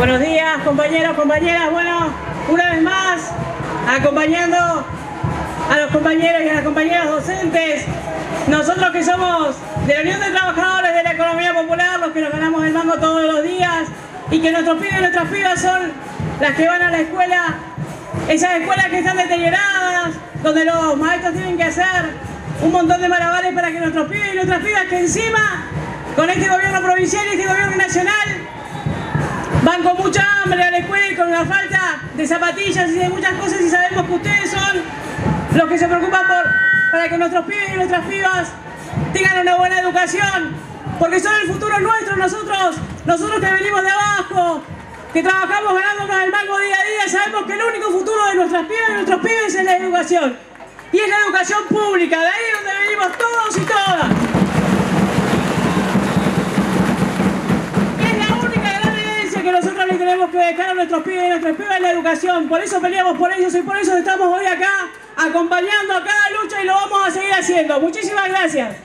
Buenos días, compañeros, compañeras. Bueno, una vez más, acompañando a los compañeros y a las compañeras docentes. Nosotros que somos de la Unión de Trabajadores de la Economía Popular, los que nos ganamos el mango todos los días, y que nuestros pibes y nuestras pibas son las que van a la escuela, esas escuelas que están deterioradas, donde los maestros tienen que hacer un montón de malabares para que nuestros pibes y nuestras pibas que encima, con este gobierno provincial y este gobierno nacional, van con mucha hambre a la escuela con la falta de zapatillas y de muchas cosas y sabemos que ustedes son los que se preocupan por, para que nuestros pibes y nuestras pibas tengan una buena educación, porque son el futuro nuestro, nosotros, nosotros que venimos de abajo, que trabajamos ganándonos el mango día a día, sabemos que el único futuro de nuestras pibas y nuestros pibes es la educación. Y es la educación pública, de ahí donde que dejar a nuestros pibes y nuestras pibas en la educación. Por eso peleamos por ellos y por eso estamos hoy acá acompañando a cada lucha y lo vamos a seguir haciendo. Muchísimas gracias.